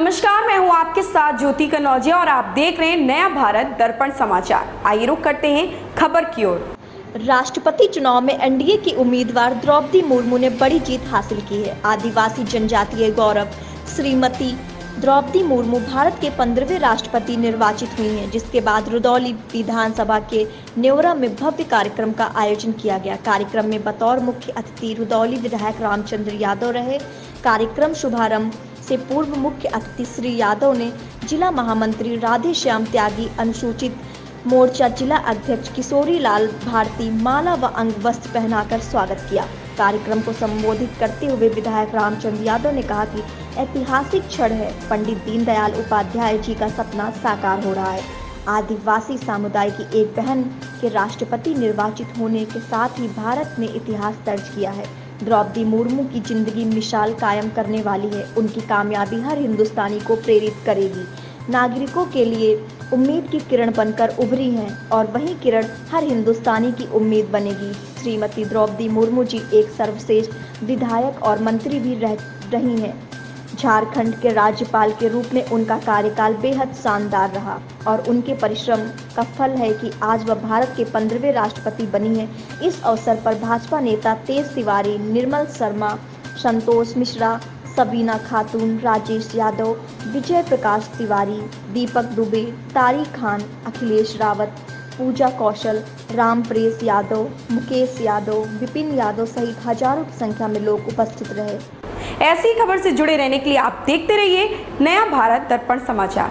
नमस्कार, मैं हूँ आपके साथ ज्योति कनौजिया और आप देख रहे हैं नया भारत दर्पण समाचार। आइए रुक करते हैं खबर की ओर। राष्ट्रपति चुनाव में एनडीए की उम्मीदवार द्रौपदी मुर्मू ने बड़ी जीत हासिल की है। आदिवासी जनजातीय गौरव, श्रीमती द्रौपदी मुर्मू भारत के पंद्रहवें राष्ट्रपति निर्वाचित हुई हैं, जिसके बाद रुदौली विधानसभा के नेवरा में भव्य कार्यक्रम का आयोजन किया गया। कार्यक्रम में बतौर मुख्य अतिथि रुदौली विधायक रामचंद्र यादव रहे। कार्यक्रम शुभारंभ से पूर्व मुख्य अतिथि श्री यादव ने जिला महामंत्री राधे श्याम त्यागी अनुसूचित मोर्चा जिला अध्यक्ष किशोरी लाल भारती माला व अंग वस्त्र पहनाकर स्वागत किया। कार्यक्रम को संबोधित करते हुए विधायक रामचंद्र यादव ने कहा कि ऐतिहासिक क्षण है। पंडित दीनदयाल उपाध्याय जी का सपना साकार हो रहा है। आदिवासी समुदाय की एक बहन के राष्ट्रपति निर्वाचित होने के साथ ही भारत ने इतिहास दर्ज किया है। द्रौपदी मुर्मू की ज़िंदगी मिसाल कायम करने वाली है। उनकी कामयाबी हर हिंदुस्तानी को प्रेरित करेगी। नागरिकों के लिए उम्मीद की किरण बनकर उभरी हैं और वही किरण हर हिंदुस्तानी की उम्मीद बनेगी। श्रीमती द्रौपदी मुर्मू जी एक सर्वश्रेष्ठ विधायक और मंत्री भी रह, रही हैं। झारखंड के राज्यपाल के रूप में उनका कार्यकाल बेहद शानदार रहा और उनके परिश्रम का फल है कि आज वह भारत के पंद्रहवें राष्ट्रपति बनी है। इस अवसर पर भाजपा नेता तेज तिवारी, निर्मल शर्मा, संतोष मिश्रा, सबीना खातून, राजेश यादव, विजय प्रकाश तिवारी, दीपक दुबे तारिक खान, अखिलेश रावत, पूजा कौशल, रामप्रेस यादव, मुकेश यादव, विपिन यादव सहित हज़ारों की संख्या में लोग उपस्थित रहे। ऐसी खबर से जुड़े रहने के लिए आप देखते रहिए नया भारत दर्पण समाचार।